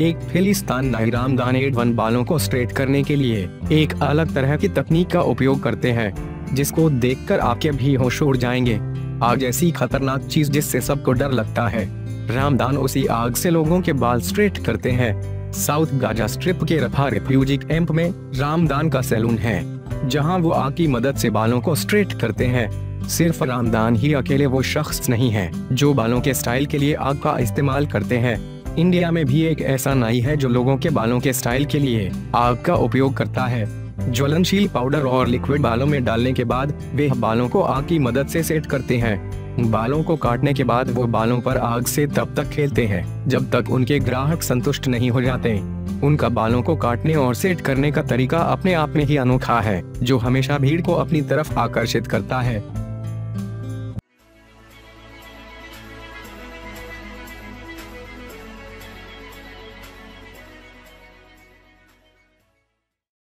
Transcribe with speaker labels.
Speaker 1: एक फिलिस्तान नाई Ramdan add one बालों को स्ट्रेट करने के लिए एक अलग तरह की तकनीक का उपयोग करते हैं, जिसको देखकर आपके भी होश उड़ जाएँगे। आग ऐसी खतरनाक चीज़ जिससे सबको डर लगता है। रामदान उसी आग से लोगों के बाल स्ट्रेट करते हैं। साउथ गाजा स्ट्रिप के रफा रिफ्यूजी कैंप में रामदान का सैलून है, जहाँ वो आग की मदद से बालों को स्ट्रेट करते हैं। सिर्फ़ रामदान ही अकेले वो शख्स नहीं है, जो बालों के स्टाइल के लिए आग का इस्तेमाल करते हैं। इंडिया में भी एक ऐसा नाई है जो लोगों के बालों के स्टाइल के लिए आग का उपयोग करता है। ज्वलनशील पाउडर और लिक्विड बालों में डालने के बाद वे बालों को आग की मदद से सेट करते हैं। बालों को काटने के बाद वो बालों पर आग से तब तक खेलते हैं, जब तक उनके ग्राहक संतुष्ट नहीं हो जाते। उनका बालों को काटने और सेट करने का तरीका अपने आप में ही अनोखा है, जो हमेशा भीड़ को अपनी तरफ़ आकर्षित करता है।